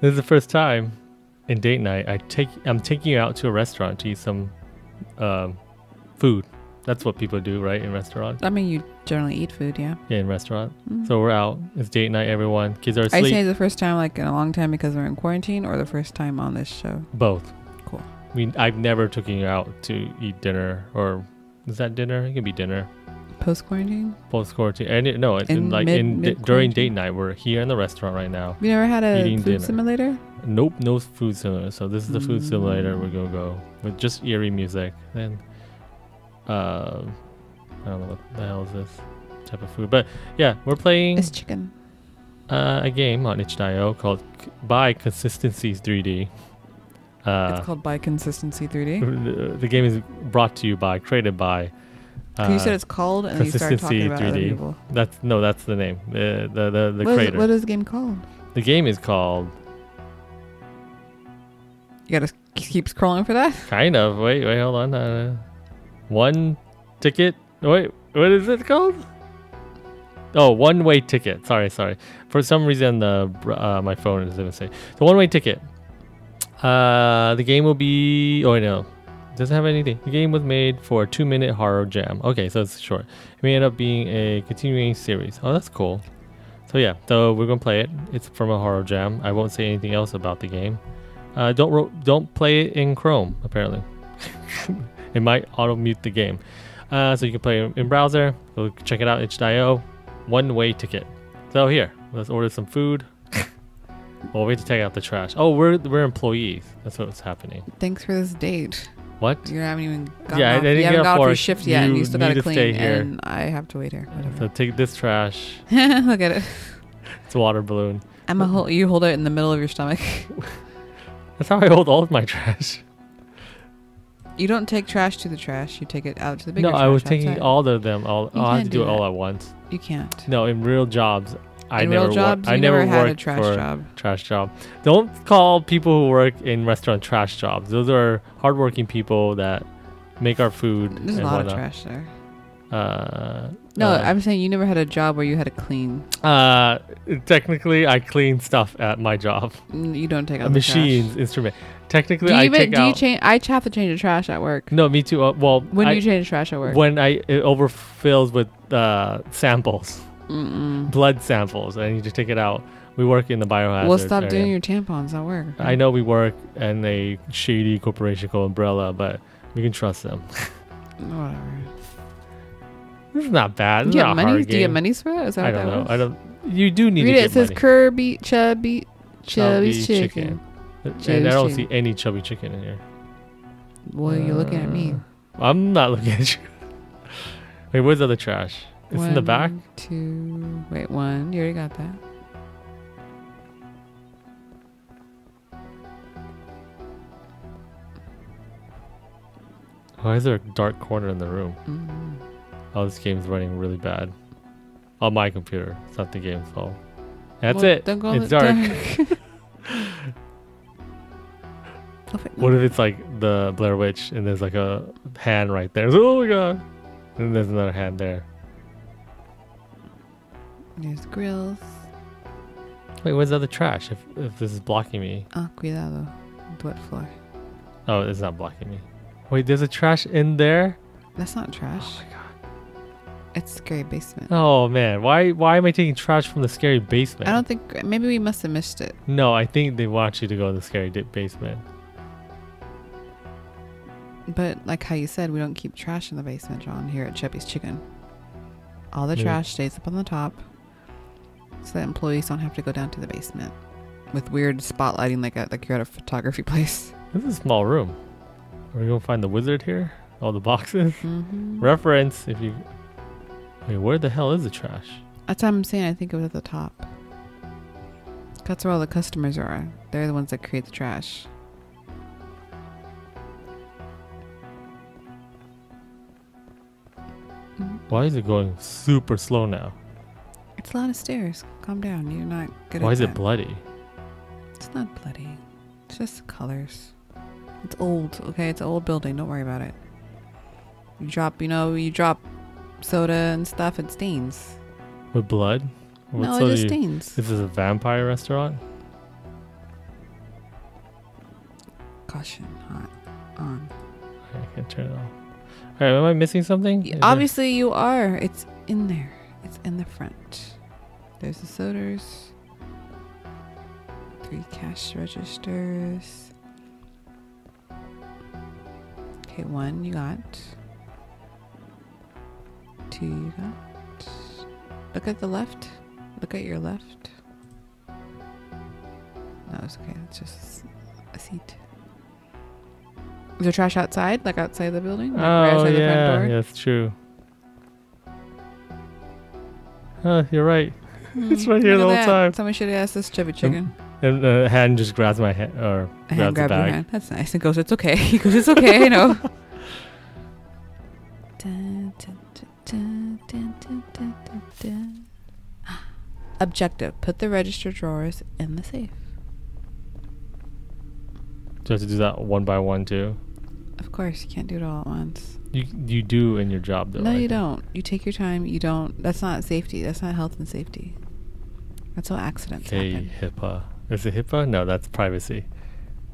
This is the first time in date night I take I'm taking you out to a restaurant to eat some um, food. That's what people do, right? In restaurants. I mean, you generally eat food, yeah. Yeah, in restaurant. Mm. So we're out. It's date night. Everyone, kids are asleep. saying it's the first time, like in a long time, because we're in quarantine, or the first time on this show? Both. Cool. I mean, I've never taken you out to eat dinner, or is that dinner? It can be dinner. Post quarantine? Post quarantine. And no, in, In like mid- in mid during date night, we're here in the restaurant right now. You never had a food dinner. simulator? Nope, no food simulator. So this is the food simulator Mm. we're gonna go with just eerie music. Then, uh, I don't know what the hell is this type of food, but yeah, we're playing It's chicken. uh, a game on itch.io called By Consistencies 3D. Uh, it's called By Consistency 3D. the, the game is brought to you by, created by. You said uh, it's called, and you started talking about other 3D. people. That's no, that's the name. The the the, the What is, creator. what is the game called? the game is called You gotta keep scrolling for that. kind of. Wait, wait, hold on. Uh, one ticket. Wait, what is it called? Oh, one way ticket. Sorry, sorry. For some reason, the uh, my phone is gonna say the one way ticket. Uh, the game will be. Oh no, doesn't have anything. The game was made for a two minute horror jam. Okay, so it's short. It may end up being a continuing series. Oh, that's cool. So yeah, so we're gonna play it. It's from a horror jam. I won't say anything else about the game. Uh, don't don't play it in Chrome. Apparently, it might auto mute the game. Uh, so you can play it in browser. Go check it out. Itch.io. One way ticket. So here, let's order some food. well, we have to take out the trash. Oh, we're we're employees. That's what's happening. Thanks for this date. What? You haven't even gotten Yeah, I didn't you get haven't off got off your shift yet, and You you still gotta to clean, stay here. and I have to wait here. So Whatever. take this trash. Look at it. It's a water balloon. Emma, hold, you hold it in the middle of your stomach. That's how I hold all of my trash. You don't take trash to the trash. You take it out to the bigger no, I was taking outside. all of them. All You I have to do do it all at once. You can't. No, in real jobs, I in never real jobs, work, I never never had a worked trash for job. trash job. Don't call people who work in restaurant trash jobs. Those are hardworking people that make our food. There's a lot of trash there. Uh, No, uh, I'm saying you never had a job where you had to clean. Uh, technically, I clean stuff at my job. You don't take Uh, out the machines, instrument. Technically, Do you I even take do you out. change? I have to change the trash at work. no, me too. Uh, well, When I, do you change the trash at work? when I it overfills with uh, samples, Mm-mm. blood samples, I need to take it out. We work in the biohazard. Well, stop area. doing your tampons at work. I know we work in a shady corporation called Umbrella, but we can trust them. Whatever. This is not bad. Do This you get money? Do you get money for it? Is that I what don't that know. was? I don't. You do need Read to it. get It says money. Kirby chubby chubby Chubby chicken. And I don't chicken. see any chubby chicken in here. Well, you're looking at me. Uh, I'm not looking at you. Wait, where's the other trash? It's in the back. Two. Wait, one. You already got that. Why is there a dark corner in the room? Mm. Oh, this game's running really bad. On my computer. It's not the game's fault. That's Well, it. Don't go It's dark. Oh, What if it's like the Blair Witch and there's like a hand right there? Oh my god. And there's another hand there. There's grills. Wait, where's the other trash? If if this is blocking me. Ah, cuidado. Wet floor. Oh, it's not blocking me. Wait, there's a trash in there? That's not trash. Oh my god. It's scary basement. Oh man, why why am I taking trash from the scary basement? I don't think. Maybe we must have missed it. No, I think they want you to go to the scary basement. But like how you said, we don't keep trash in the basement, John. Here at Chubby's Chicken, all the Yeah. trash stays up on the top, so that employees don't have to go down to the basement with weird spotlighting, like at like you're at a photography place. This is a small room. Are we gonna find the wizard here? All the boxes? Mm-hmm. Reference if you Wait, where the hell is the trash? That's what I'm saying. I think it was at the top. That's where all the customers are. They're the ones that create the trash. Why is it going super slow now? It's a lot of stairs. Calm down. You're not good Why is it bloody? It's not bloody. It's just colors. It's old, okay? It's an old building. Don't worry about it. You drop, you know, you drop soda and stuff, it stains. With blood? What no, it just you- stains. This is a vampire restaurant? Caution. Hot. On. I can turn it off. All right, am I missing something? Is there- Obviously, you are. It's in there. It's in the front. There's the sodas. Three cash registers. Okay, one you got. Two you got. Look at the left. Look at your left. No, it's okay. It's just a seat. Is there trash outside? Like outside the building? Like right Oh outside the front yeah, door? yeah, that's true. Huh, you're right. Hmm. It's right here the whole time. Someone should ask this chubby chicken. And the hand just grabs my hand or A grabs hand the grab your bag. hand. That's nice. It goes, it's okay. He goes, it's okay. I know. Dun, dun, dun, dun, dun, dun, dun, dun, dun. Objective: Put the register drawers in the safe. Do you have to do that one by one too? Of course, you can't do it all at once. You you do in your job though. no, I you think. don't. You take your time. You don't. That's not safety. That's not health and safety. That's how accidents Okay, happen. HIPAA. Is it HIPAA? No, that's privacy.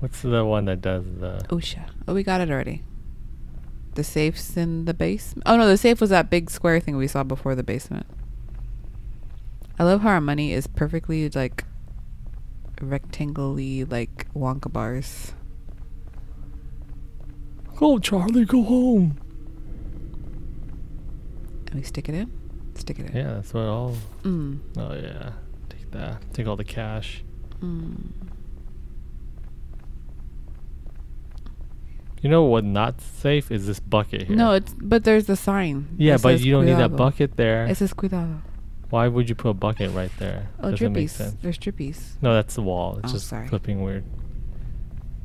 What's the one that does the? OSHA. Oh, we got it already. The safe's in the basement. Oh no, the safe was that big square thing we saw before the basement. I love how our money is perfectly like rectangly like Wonka bars. Go, Charlie, go home. And we stick it in. Stick it in. Yeah, that's what all. Mm. Oh yeah, take that. Take all the cash. Mm. You know what? Not safe is this bucket here. No, it's but there's the sign. Yeah, but you don't need that bucket there. It says cuidado. Why would you put a bucket right there? Oh, Doesn't drippies. There's drippies. No, that's the wall. It's Oh, just sorry. clipping weird.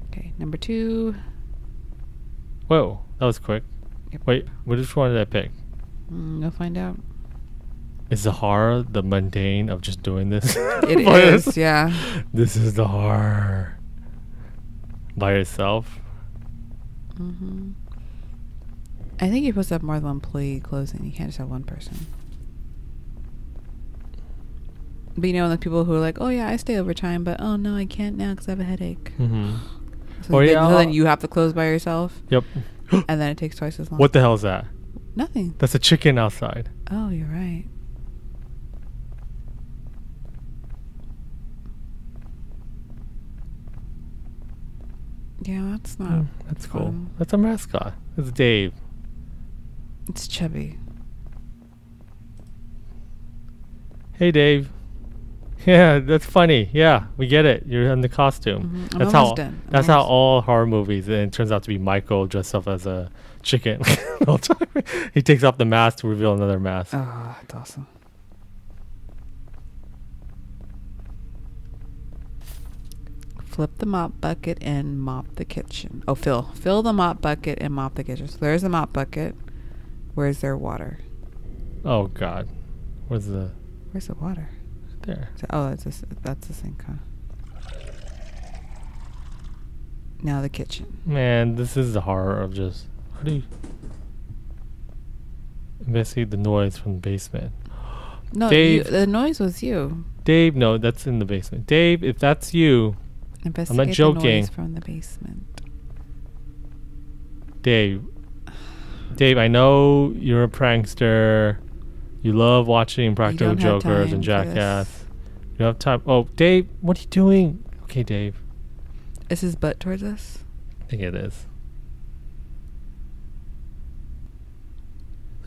Okay, number two. Whoa, that was quick. Yep. Wait, which one did I pick? Mm, you'll find out. Is the horror the mundane of just doing this? It is, yeah. This is the horror. By yourself? hmm I think you're supposed to have more than one employee closing. You can't just have one person. But you know, the people who are like, "Oh yeah, I stay overtime, but oh no, I can't now because I have a headache." Mm-hmm. So, then, yeah, so then you have to close by yourself, Yep. and then it takes twice as long. What the hell is that? Nothing. That's a chicken outside. Oh, you're right. Yeah, that's not. Mm, that's cool. That's a mascot. It's Dave. It's chubby. Hey, Dave. Yeah, that's funny. Yeah, we get it. You're in the costume. Mhm. I'm That's how. done. That's how all horror movies. And it turns out to be Michael dressed up as a chicken. the he takes off the mask to reveal another mask. Oh, that's awesome. Flip the mop bucket and mop the kitchen. Oh, fill. Fill the mop bucket and mop the kitchen. So there's a mop bucket. Where's their water? Oh God, where's the Where's the water? There? So- oh, that's a, that's the sink, huh? Now the kitchen. Man, this is the horror of just. How do you investigate the noise from the basement? No, you, Dave. the noise was you. Dave, no, that's in the basement. Dave, if that's you, Investigate the joking. noise from the basement. Dave. Dave, I know you're a prankster. You love watching Practical Jokers and time for this. Jackass. You don't have time. Oh, Dave, what are you doing? Okay, Dave. Is his butt towards us? I think it is.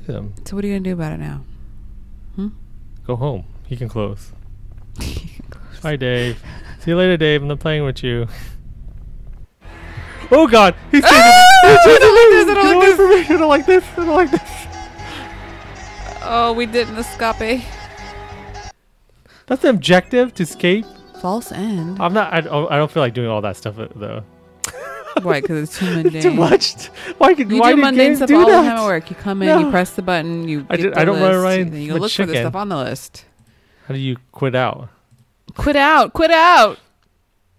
Look at him. So what are you gonna do about it now? Hmm? Go home. He can close. Bye, Dave. See you later, Dave. I'm not playing with you. Oh God! He's chasing Ah! me! He's chasing me! don't like this, I Get like away from me! I don't like this! I don't like this! Oh, we didn't escape. That's the objective to escape. False end. I'm not. I don't, I don't feel like doing all that stuff uh, though. Why? Because it's too mundane. Too much. Why? Could, You why do did mundane games stuff do all the time at work. You come in, No. you press the button, you. I get did- the I don't run list, around and then you go with look for the chicken. stuff on the list. How do you quit out? Quit out! Quit out!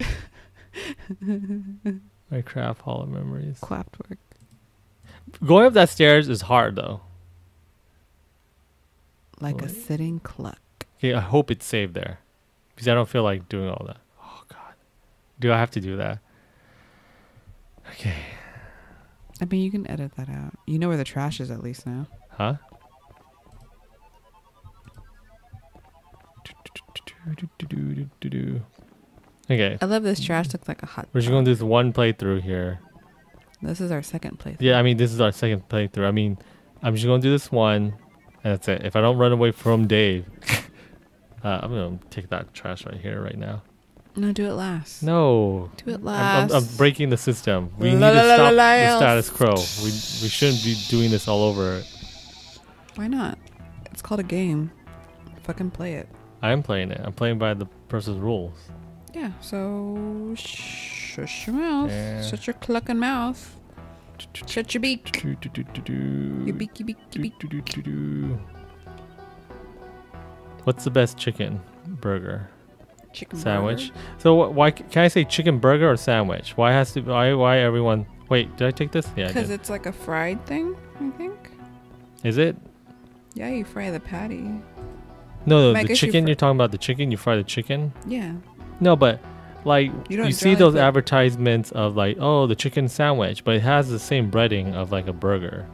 My crap Hall of memories. Clapped work. Going up that stairs is hard though. Like a sitting cluck. Okay, I hope it's saved there, because I don't feel like doing all that. Oh God, do I have to do that? Okay. I mean, you can edit that out. You know where the trash is at least now. Huh? Okay. I love this trash. Looks like a hot. We're just gonna do this one playthrough here. This is our second playthrough. Yeah, I mean this is our second playthrough. I mean, I'm just gonna do this one, and that's it. If I don't run away from Dave, uh, I'm gonna take that trash right here, right now. No, do it last. No, Do it I'm, last. I'm, I'm breaking the system. We La need to la la stop la the status quo. We we shouldn't be doing this all over. Why not? It's called a game. Fucking play it. I am playing it. I'm playing by the person's rules. Yeah. So shush your mouth. Yeah. Shut your clucking mouth. Shut your beak. Do, do, do, do, do. Your beaky beak. Do, do, do, do, do. What's the best chicken burger Chicken sandwich? burger. So why can I say chicken burger or sandwich? Why has to why why everyone? Wait, did I take this? Yeah, Because it's like a fried thing, I think. Is it? Yeah, you fry the patty. No, no, the you chicken fr- you're talking about the chicken. You fry the chicken. Yeah. No, but like You you, see those advertisements of like oh the chicken sandwich, but it has the same breading of like a burger.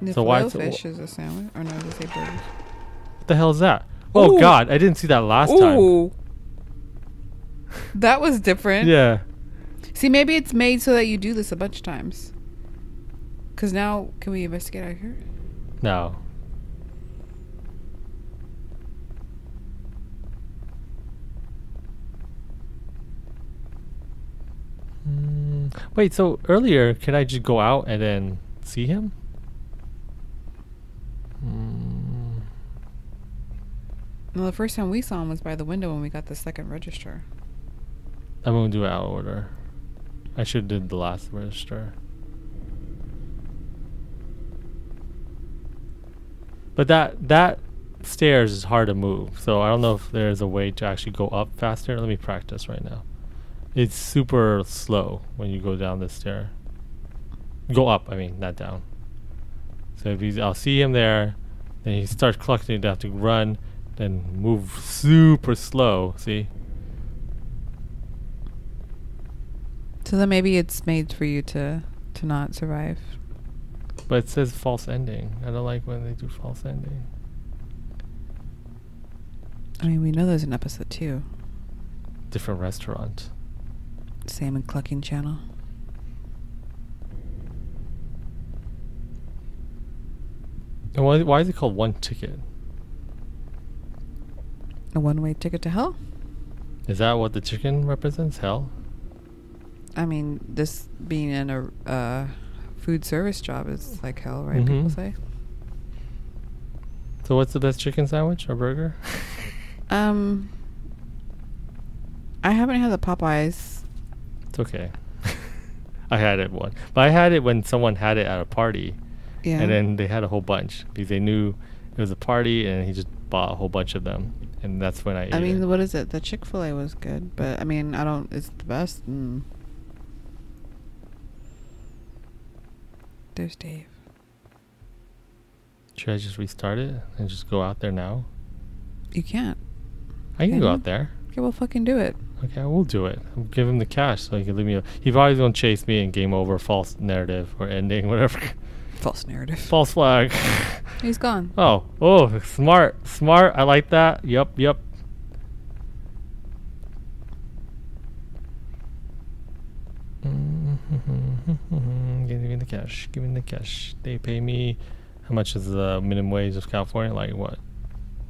The So why is it- fish is a sandwich, or no? It say burger? What the hell is that? Oh Ooh. God, I didn't see that last time. Ooh. that was different. Yeah. See, maybe it's made so that you do this a bunch of times. Cause now, can we investigate out here? No. Mm, Wait, so earlier, can I just go out and then see him? Mm, No, the first time we saw him was by the window when we got the second register. I'm gonna do it out of order. I should have did the last register. But that that stairs is hard to move, so I don't know if there's a way to actually go up faster. Let me practice right now. It's super slow when you go down the stair. Go up, I mean, not down. So if he's, I'll see him there, then he starts collecting. You have to run, then move super slow. See? So then maybe it's made for you to to not survive. But it says false ending. I don't like when they do false ending. I mean, we know there's an episode two. Different restaurant. Salmon Clucking Channel. And why, why is it called one ticket? A one-way ticket to hell. Is that what the chicken represents? Hell? I mean, this being in a uh, food service job is like hell, right? People Mhm. say. So what's the best chicken sandwich or burger? Um, I haven't had the Popeyes. It's okay. I had it one, but I had it when someone had it at a party, Yeah. and then they had a whole bunch because they knew it was a party, and he just bought a whole bunch of them, and that's when I ate I mean, it. what is it? The Chick Fil A was good, but I mean, I don't. It's the best. Mm. There's Dave. Should I just restart it and just go out there now? You can't. I can Can go you? out there. Okay, well, fucking do it. Okay, I will do it. I'll give him the cash so he can leave me. He probably gonna chase me and game over, false narrative or ending, whatever. False narrative. false flag. He's gone. oh, oh, smart, smart. I like that. Yup, yup. Give me the cash. Give me the cash. They pay me. How much is the minimum wage of California? Like what?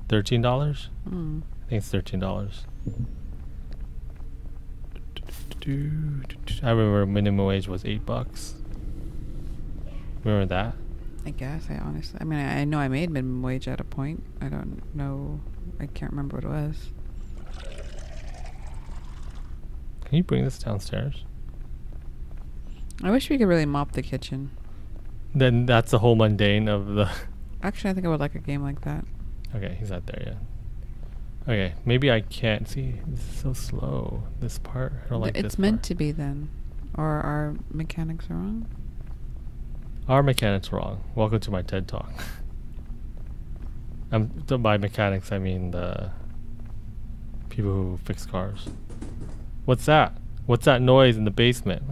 Thirteen dollars. Mm. I think it's thirteen dollars. I remember minimum wage was eight bucks. Remember that? I guess. I honestly. I mean, I, I know I made minimum wage at a point. I don't know. I can't remember what it was. Can you bring this downstairs? I wish we could really mop the kitchen. Then that's the whole mundane of the. Actually, I think I would like a game like that. Okay, he's not there yet. Okay, maybe I can't see. It's so slow. This part, I don't like it's this meant part. to be then, or our mechanics are wrong. Our mechanics wrong. Welcome to my TED talk. I'm by mechanics. I mean the people who fix cars. What's that? What's that noise in the basement?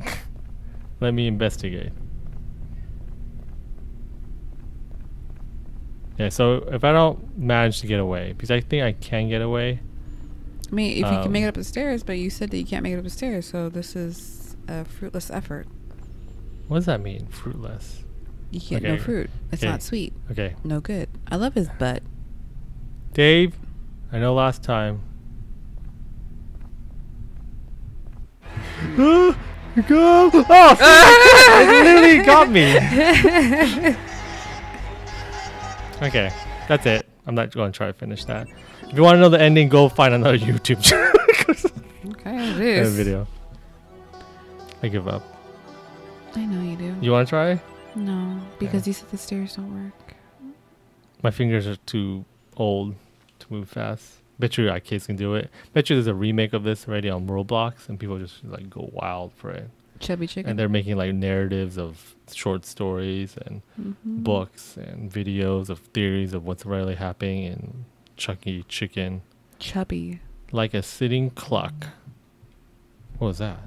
Let me investigate. Yeah, so if I don't manage to get away, because I think I can get away. I mean, if you can make Um, it up the stairs, but you said that you can't make it up the stairs, so this is a fruitless effort. What does that mean? Fruitless. You get no Okay. fruit. It's Okay. not sweet. Okay. No good. I love his butt. Dave, I know last time. Go! Oh, it literally got me. Okay, that's it. I'm not going to try to finish that. If you want to know the ending, go find another YouTube channel. Okay, it video. I give up. I know you do. You want to try? no, because you said the stairs don't work. My fingers are too old to move fast. Bet you our kids can do it. Bet you there's a remake of this already on Roblox, and people just like go wild for it. Chubby chicken. And they're making like narratives of short stories and Mhm. books and videos of theories of what's really happening in Chucky Chicken, Chubby. like a sitting clock. What was that?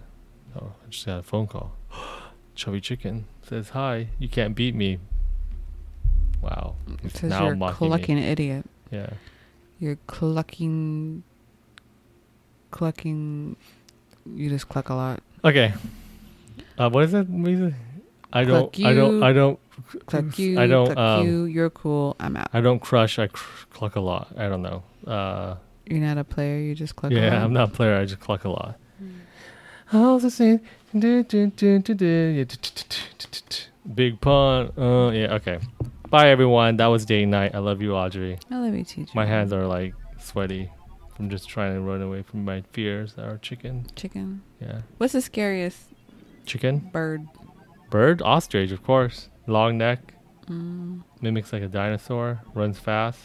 Oh, I just got a phone call. Chubby Chicken says hi. You can't beat me. Wow. Says now you're a mocking me. clucking idiot. Yeah. You're clucking. Clucking. You just cluck a lot. Okay. Uh, what is it? What is it? I don't. Cluck I don't. you. I don't. Cluck you. I don't. Cluck Um, you. You're cool. I'm out. I don't crush. I cr- cluck a lot. I don't know. Uh, You're not a player. You just cluck a lot. yeah, I'm not a player. I just cluck a lot. How's the scene? Du- du- du- du- du- yeah, tu- tu- tu- tu- tu. Big pun. Uh, yeah. Okay. Bye, everyone. That was day night. I love you, Audrey. I love you, teacher. My hands are like sweaty from just trying to run away from my fears that are chicken. Chicken. Yeah. What's the scariest Chicken. bird? Bird. Ostrich, of course. Long neck. Mm. mimics like a dinosaur, runs fast,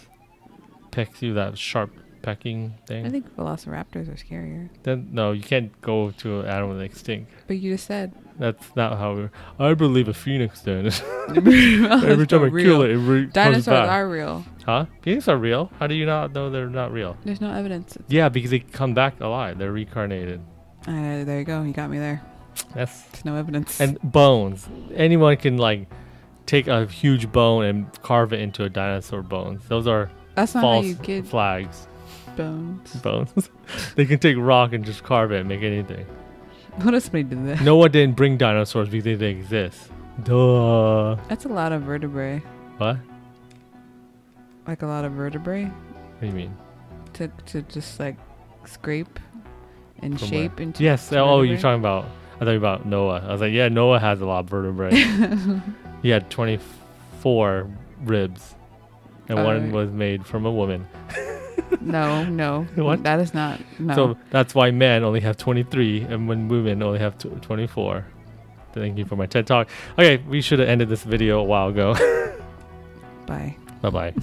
pecks you that sharp pecking thing. I think velociraptors are scarier. then no, you can't go to an animal that extinct. But you just said. That's not how we. I believe a phoenix then. Every Every time I kill it, it re- comes Dinosaurs are real. huh? Phoenix are real? How do you not know they're not real? There's no evidence. Yeah, because they come back alive. They're reincarnated. Uh, there you go. You got me there. That's There's no evidence. and bones. Anyone can like take a huge bone and carve it into a dinosaur bones. Those are That's not false how you get flags. bones. bones. they can take rock and just carve it and make anything. What if somebody did that? No one didn't bring dinosaurs because they didn't exist. Duh. That's a lot of vertebrae. What? Like a lot of vertebrae What do you mean? to to just like scrape and From shape into. Yes. Oh, you're talking about. I thought about Noah. I was like, yeah, Noah has a lot of vertebrae. he had 24 ribs, and one was made from a woman. no, no. What? That is not. No. So that's why men only have 23, and when women only have 24. Thank you for my TED talk. Okay, we should have ended this video a while ago. Bye. bye bye.